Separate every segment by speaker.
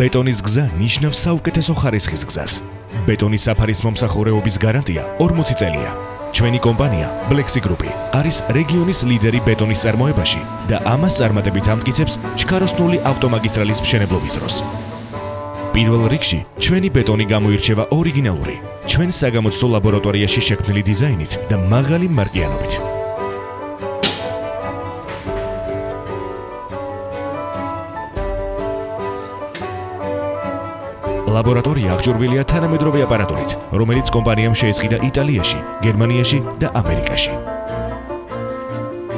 Speaker 1: ბეტონის გზა ნიშნავს საუკეთესო ხარისხის გზას. ბეტონის საფარის მომსახურეობის გარანტია 40 წელია. ჩვენი კომპანია Blexi Group არის რეგიონის ლიდერი ბეტონის წარმოებაში და ამას წარმატებით ამტკიცებს ჩქაროსნული ავტომაგისტრალის მშენებლობის დროს. პირველ რიგში ჩვენი ბეტონი გამოირჩევა ორიგინალური, ჩვენ საგამოცდო ლაბორატორიაში შექმნილი დიზაინით და მაღალი მარკიანობით. ლაბორატორია აღჭურვილია თანამედროვე აპარატურით, რომელიც კომპანიამ შეესყიდა იტალიაში, გერმანიაში და ამერიკაში.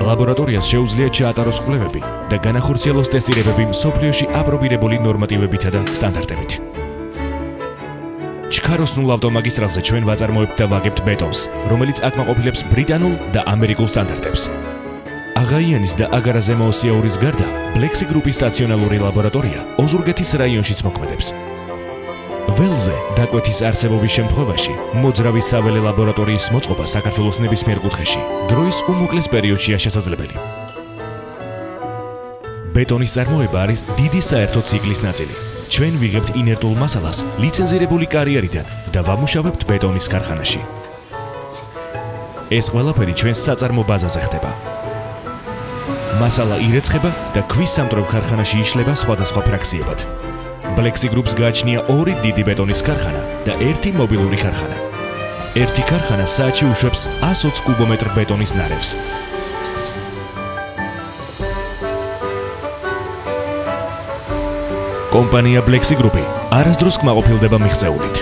Speaker 1: ლაბორატორიას შეუძლია ჩაატაროს კვლევები და განახორციელოს ტესტირებები მსოფლიოში აპრობირებული ნორმატივებითა და სტანდარტებით. ჩქაროსნულ ავტომაგისტრალზე ჩვენ ვაწარმოებთ და ვაგებთ ბეტონს, რომელიც აკმაყოფილებს ბრიტანულ და ამერიკულ სტანდარტებს. აღაიანის და აგარაზემოოსიაურის გარდა, Blexi Group-ის სტაციონალური ლაბორატორია ოზურგეთის რაიონშიც მოქმედებს. ველზე დაკვეთის არსებობის შემთხვევაში მოძრავი საველე ლაბორატორიის მოწყობა საქართველოს ნებისმიერ კუთხეში დროის უმოკლეს პერიოდშია შესაძლებელი. ბეტონის წარმოება არის დიდი საერთო ციკლის ნაწილი. ჩვენ ვიღებთ ინერტულ მასალას ლიცენზირებული კარიერიდან და ვამუშავებთ ბეტონის ქარხანაში. ეს ყველაფერი ჩვენს საწარმო ბაზაზე ხდება. მასალა ირეცხება და ქვის სამტრევ ქარხანაში იშლება სხვადასხვა ფრაქციებად. Blexi Group-ს გააჩნია ორი დიდი ბეტონის ქარხანა და ერთი მობილური ქარხანა. ერთი ქარხანა საათში უშვებს 120 კუბომეტრ ბეტონის ნარევს. კომპანია Blexi Group-ი არასდროს კმაყოფილდება მიღწეულით.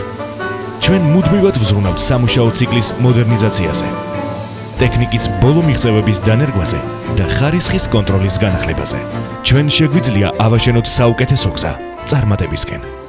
Speaker 1: ჩვენ მუდმივად ვზრუნავთ სამუშაო ციკლის მოდერნიზაციაზე. ტექნიკის ბოლო მიღწევების დანერგვაზე და ხარისხის კონტროლის განახლებაზე. ჩვენ შეგვიძლია ავაშენოთ საუკეთესო გზა. წარმატებისკენ.